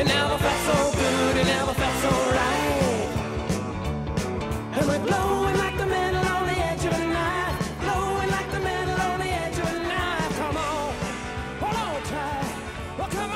It never felt so good, it never felt so right. And we're blowing like the metal on the edge of a knife. Blowing like the metal on the edge of a knife. Come on, hold on tight. Well, come